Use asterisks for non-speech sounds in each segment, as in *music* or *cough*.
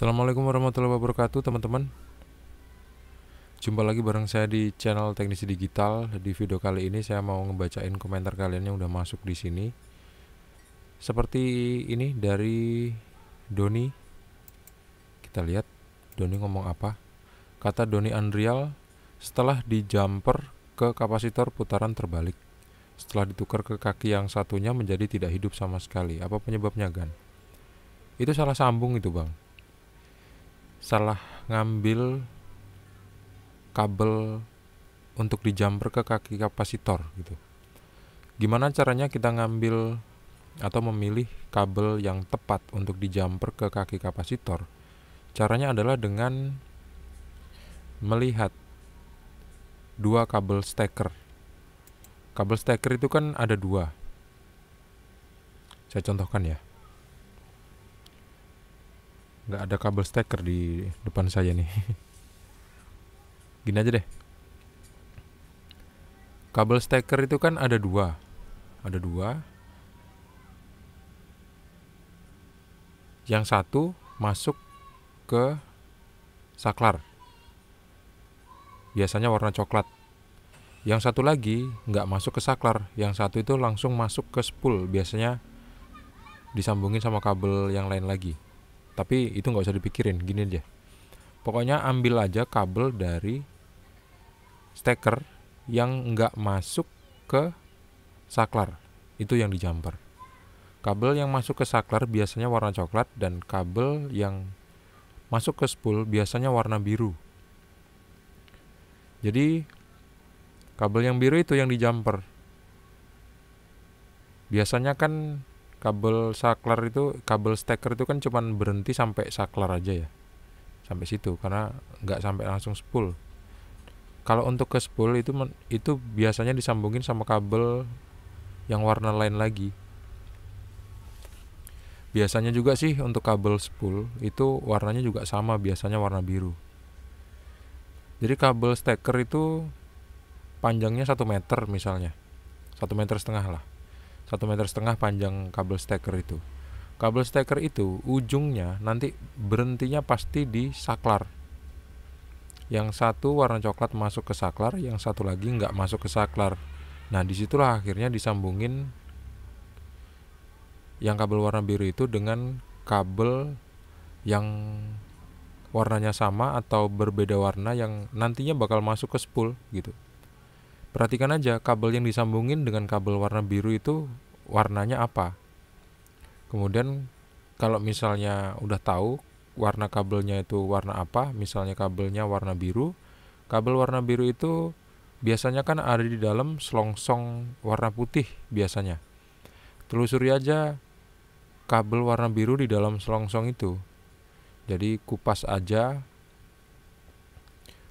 Assalamualaikum warahmatullahi wabarakatuh teman-teman. Jumpa lagi bareng saya di channel Teknisi Digital. Di video kali ini saya mau ngebacain komentar kalian yang udah masuk di sini. Seperti ini dari Doni. Kita lihat Doni ngomong apa. Kata Doni Andrial Setelah di jumper ke kapasitor putaran terbalik Setelah ditukar ke kaki yang satunya menjadi tidak hidup sama sekali. Apa penyebabnya Gan? Itu salah sambung itu bang salah ngambil kabel untuk di jumper ke kaki kapasitor gitu. Gimana caranya kita ngambil atau memilih kabel yang tepat untuk di jumper ke kaki kapasitor? Caranya adalah dengan melihat dua kabel steker. Kabel steker itu kan ada dua. Saya contohkan ya nggak ada kabel steker di depan saya nih. *laughs* Gini aja deh. Kabel steker itu kan ada dua. Ada dua. Yang satu masuk ke saklar. Biasanya warna coklat. Yang satu lagi nggak masuk ke saklar. Yang satu itu langsung masuk ke spool. Biasanya disambungin sama kabel yang lain lagi tapi itu nggak usah dipikirin gini aja. Pokoknya ambil aja kabel dari steker yang nggak masuk ke saklar. Itu yang di jumper kabel yang masuk ke saklar biasanya warna coklat dan kabel yang masuk ke spool biasanya warna biru. Jadi kabel yang biru itu yang di jumper biasanya kan kabel saklar itu kabel steker itu kan cuman berhenti sampai saklar aja ya. Sampai situ karena nggak sampai langsung spool kalau untuk ke spool itu itu biasanya disambungin sama kabel yang warna lain lagi. Biasanya juga sih untuk kabel spool itu warnanya juga sama biasanya warna biru. Jadi kabel steker itu panjangnya satu meter misalnya satu meter setengah lah satu meter setengah panjang kabel steker itu. Kabel steker itu ujungnya nanti berhentinya pasti di saklar. Yang satu warna coklat masuk ke saklar yang satu lagi nggak masuk ke saklar. Nah di situlah akhirnya disambungin yang kabel warna biru itu dengan kabel yang warnanya sama atau berbeda warna yang nantinya bakal masuk ke spool gitu Perhatikan aja kabel yang disambungin dengan kabel warna biru itu warnanya apa. Kemudian kalau misalnya udah tahu warna kabelnya itu warna apa, misalnya kabelnya warna biru, kabel warna biru itu biasanya kan ada di dalam selongsong warna putih biasanya. Telusuri aja kabel warna biru di dalam selongsong itu. Jadi kupas aja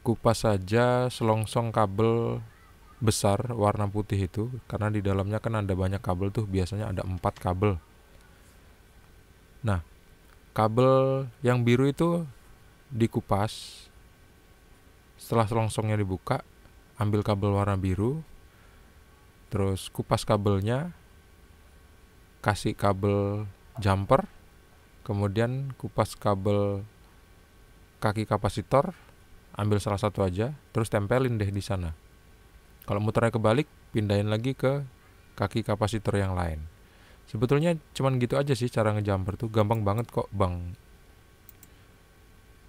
kupas saja selongsong kabel besar warna putih itu karena di dalamnya kan ada banyak kabel tuh biasanya ada empat kabel. Nah kabel yang biru itu dikupas setelah selongsongnya dibuka ambil kabel warna biru terus kupas kabelnya kasih kabel jumper kemudian kupas kabel kaki kapasitor ambil salah satu aja terus tempelin deh di sana kalau muternya kebalik, pindahin lagi ke kaki kapasitor yang lain. Sebetulnya cuman gitu aja sih cara ngejumper tuh, gampang banget kok Bang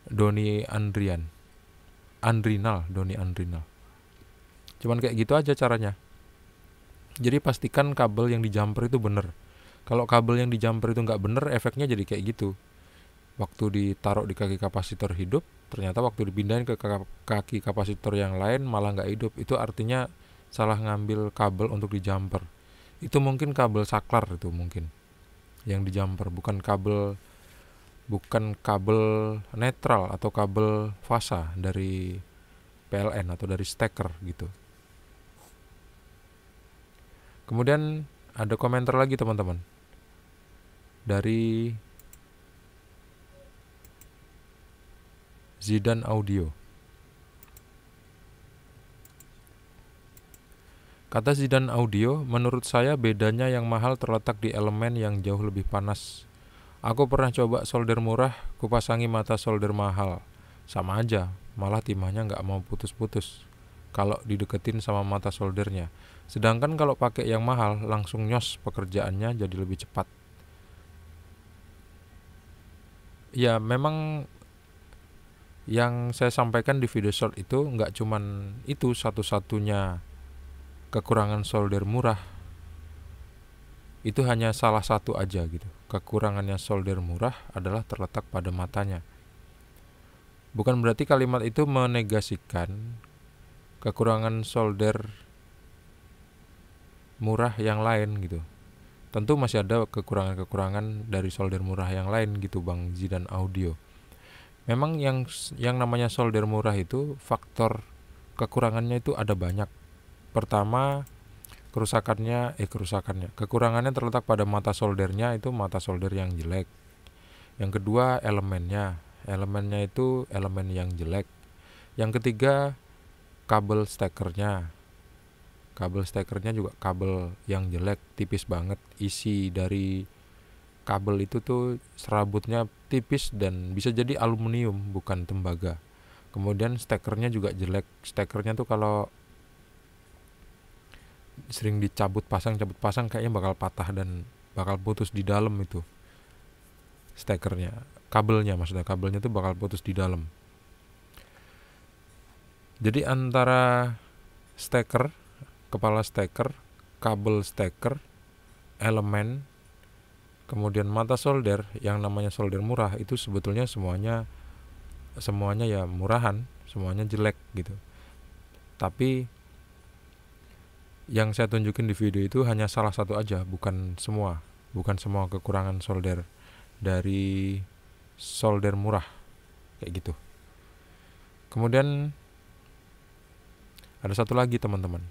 Doni Andrian. Andrinal, Doni Andrinal. Cuman kayak gitu aja caranya. Jadi pastikan kabel yang di jumper itu bener. Kalau kabel yang di jumper itu nggak bener, efeknya jadi kayak gitu. Waktu ditaruh di kaki kapasitor hidup, ternyata waktu dipindahin ke kaki kapasitor yang lain malah nggak hidup. Itu artinya salah ngambil kabel untuk di jumper itu mungkin kabel saklar itu mungkin yang di jumper bukan kabel bukan kabel netral atau kabel fasa dari PLN atau dari steker gitu. Kemudian ada komentar lagi teman-teman dari Zidan Audio. Kata Zidan Audio, menurut saya bedanya yang mahal terletak di elemen yang jauh lebih panas Aku pernah coba solder murah, kupasangi mata solder mahal. Sama aja, malah timahnya nggak mau putus-putus. Kalau dideketin sama mata soldernya. Sedangkan kalau pakai yang mahal, langsung nyos pekerjaannya jadi lebih cepat. Ya memang yang saya sampaikan di video short itu nggak cuman itu satu-satunya kekurangan solder murah itu hanya salah satu aja gitu. Kekurangannya solder murah adalah terletak pada matanya. Bukan berarti kalimat itu menegasikan kekurangan solder murah yang lain gitu. Tentu masih ada kekurangan-kekurangan dari solder murah yang lain gitu Bang Zidan Audio. Memang yang yang namanya solder murah itu faktor kekurangannya itu ada banyak. Pertama, kerusakannya eh kerusakannya kekurangannya terletak pada mata soldernya itu mata solder yang jelek. Yang kedua elemennya. Elemennya itu elemen yang jelek. Yang ketiga kabel stekernya. Kabel stekernya juga kabel yang jelek tipis banget isi dari kabel itu tuh serabutnya tipis dan bisa jadi aluminium bukan tembaga. Kemudian stekernya juga jelek. Stekernya tuh kalau sering dicabut pasang cabut pasang kayaknya bakal patah dan bakal putus di dalam itu stekernya kabelnya maksudnya kabelnya itu bakal putus di dalam. Jadi antara steker kepala steker kabel steker elemen kemudian mata solder yang namanya solder murah itu sebetulnya semuanya semuanya ya murahan semuanya jelek gitu tapi yang saya tunjukin di video itu hanya salah satu aja, bukan semua, bukan semua kekurangan solder dari solder murah kayak gitu. Kemudian ada satu lagi teman-teman.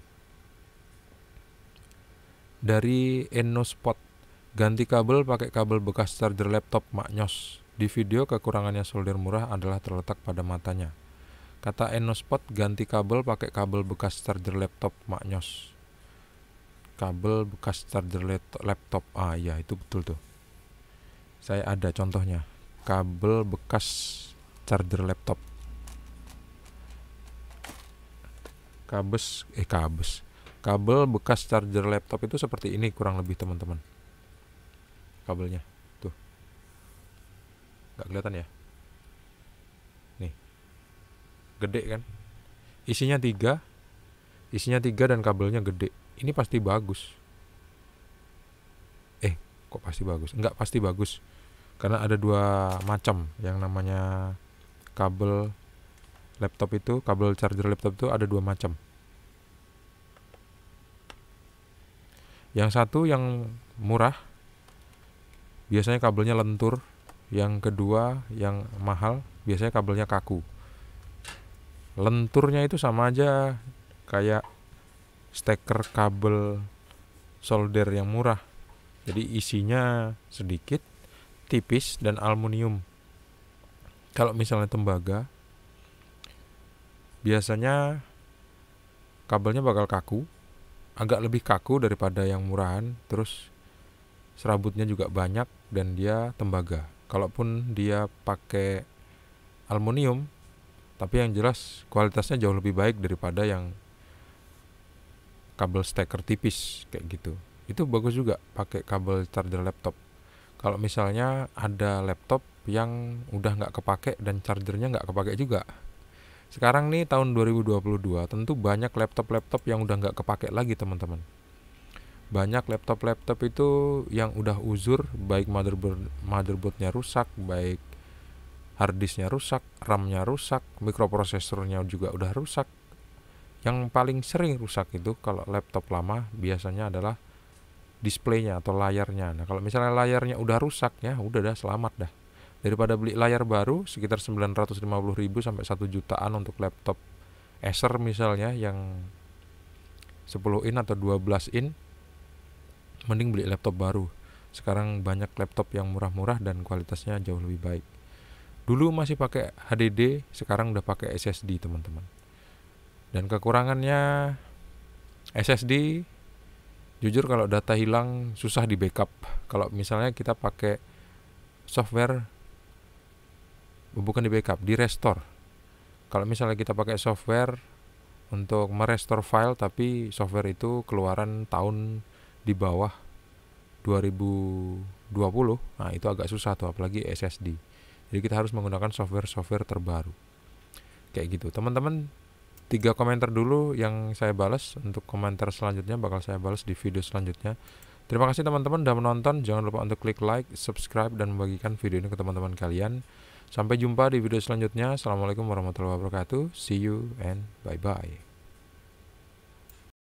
Dari Enospot ganti kabel pakai kabel bekas charger laptop maknyos. Di video kekurangannya solder murah adalah terletak pada matanya. Kata Enospot ganti kabel pakai kabel bekas charger laptop maknyos kabel bekas charger laptop. Ah ya itu betul tuh. Saya ada contohnya. Kabel bekas charger laptop. Kabes eh kabes. Kabel bekas charger laptop itu seperti ini kurang lebih teman-teman kabelnya. Tuh. Nggak kelihatan ya? Nih. Gede kan? Isinya tiga. Isinya tiga dan kabelnya gede. Ini pasti bagus. Eh kok pasti bagus? Enggak pasti bagus. Karena ada dua macam. Yang namanya kabel laptop itu kabel charger laptop itu ada dua macam. Yang satu yang murah biasanya kabelnya lentur yang kedua yang mahal biasanya kabelnya kaku lenturnya itu sama aja kayak steker kabel solder yang murah. Jadi isinya sedikit, tipis dan aluminium. Kalau misalnya tembaga, biasanya kabelnya bakal kaku, agak lebih kaku daripada yang murahan, terus serabutnya juga banyak dan dia tembaga. Kalaupun dia pakai aluminium, tapi yang jelas kualitasnya jauh lebih baik daripada yang kabel steker tipis kayak gitu. Itu bagus juga pakai kabel charger laptop. Kalau misalnya ada laptop yang udah nggak kepake dan chargernya nggak kepake juga. Sekarang nih tahun 2022 tentu banyak laptop-laptop yang udah nggak kepake lagi teman-teman banyak laptop-laptop itu yang udah uzur baik motherboard motherboardnya rusak baik harddisknya rusak RAM-nya rusak mikroprosesornya juga udah rusak yang paling sering rusak itu kalau laptop lama biasanya adalah displaynya atau layarnya. Nah, kalau misalnya layarnya udah rusak ya, udah dah selamat dah. Daripada beli layar baru sekitar 950.000 sampai 1 jutaan untuk laptop Acer misalnya yang 10 in atau 12 in mending beli laptop baru. Sekarang banyak laptop yang murah-murah dan kualitasnya jauh lebih baik. Dulu masih pakai HDD, sekarang udah pakai SSD, teman-teman dan kekurangannya SSD jujur kalau data hilang susah di backup kalau misalnya kita pakai software bukan di backup di restore kalau misalnya kita pakai software untuk merestore file tapi software itu keluaran tahun di bawah 2020 nah itu agak susah tuh apalagi SSD jadi kita harus menggunakan software-software terbaru. Kayak gitu. Teman-teman tiga komentar dulu yang saya balas. Untuk komentar selanjutnya bakal saya balas di video selanjutnya. Terima kasih teman-teman sudah menonton. Jangan lupa untuk klik like subscribe dan membagikan video ini ke teman-teman kalian. Sampai jumpa di video selanjutnya. Assalamualaikum warahmatullahi wabarakatuh. See you and bye bye.